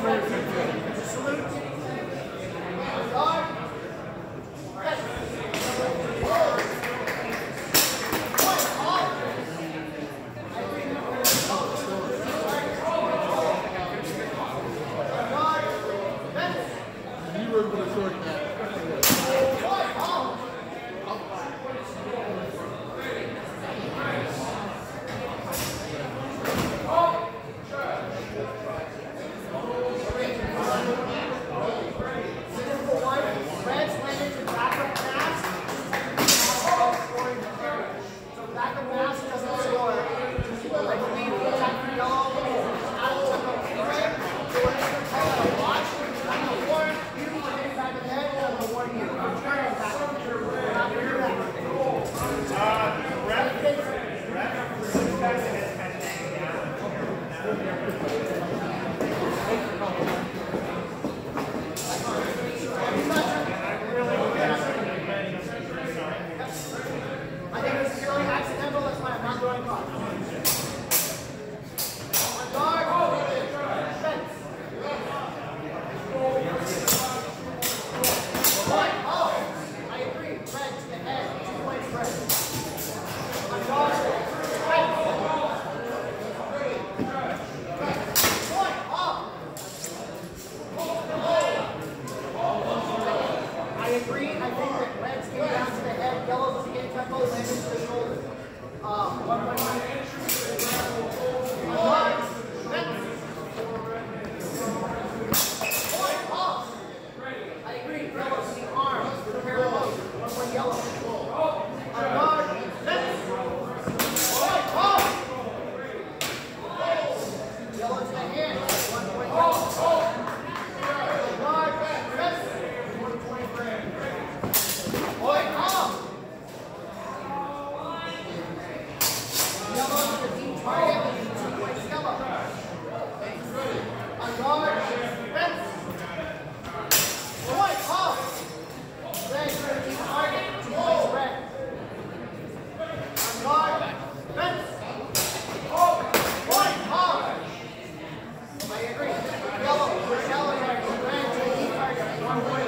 Salute. Gracias. agree. I think that reds get down to the head, yellows get he gave tempo, landed to the shoulder. Uh, one, point. Thank you.